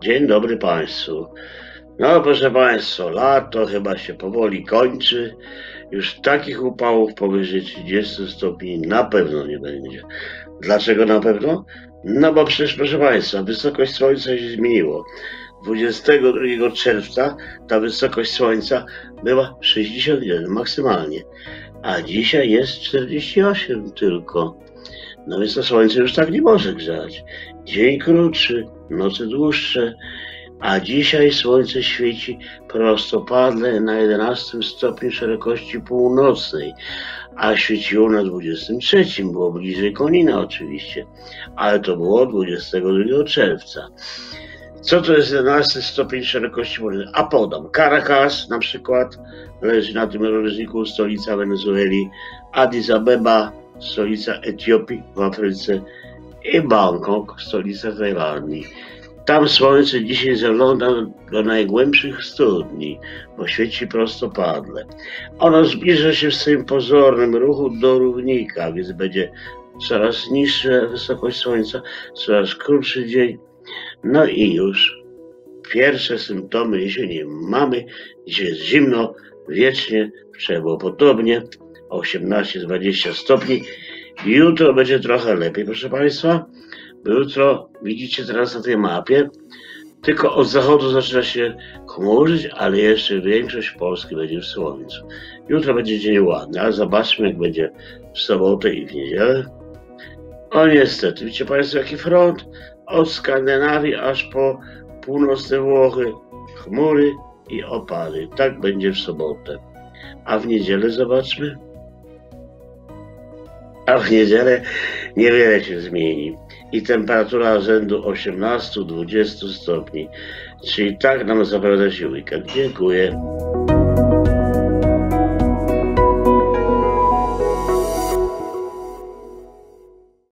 Dzień dobry Państwu. No proszę Państwa, lato chyba się powoli kończy. Już takich upałów powyżej 30 stopni na pewno nie będzie. Dlaczego na pewno? No bo przecież proszę Państwa, wysokość Słońca się zmieniło. 22 czerwca ta wysokość Słońca była 61 maksymalnie, a dzisiaj jest 48 tylko. No więc to Słońce już tak nie może grzać. Dzień krótszy, noce dłuższe, a dzisiaj Słońce świeci prostopadle na 11 stopniu szerokości północnej, a świeciło na 23, było bliżej Konina oczywiście, ale to było 22 czerwca. Co to jest 11 stopień szerokości północnej? A podam. Caracas na przykład leży na tym rożniku, stolica Wenezueli, Addis Abeba, stolica Etiopii w Afryce i Bangkok, stolica Tajlandii. Tam słońce dzisiaj zagląda do najgłębszych studni, bo świeci prostopadle. Ono zbliża się w swoim pozornym ruchu do równika, więc będzie coraz niższa wysokość słońca, coraz krótszy dzień. No i już pierwsze symptomy jesieni mamy. Dzisiaj jest zimno, wiecznie, podobnie, 18-20 stopni. Jutro będzie trochę lepiej, proszę Państwa. Bo jutro, widzicie teraz na tej mapie, tylko od zachodu zaczyna się chmurzyć, ale jeszcze większość Polski będzie w słońcu. Jutro będzie dzień ładny, ale zobaczmy, jak będzie w sobotę i w niedzielę. O niestety, widzicie Państwo, jaki front od Skandynawii aż po północne Włochy. Chmury i opady. Tak będzie w sobotę. A w niedzielę zobaczmy. A w niedzielę niewiele się zmieni i temperatura rzędu 18-20 stopni. Czyli tak nam zapowiada się weekend. Dziękuję.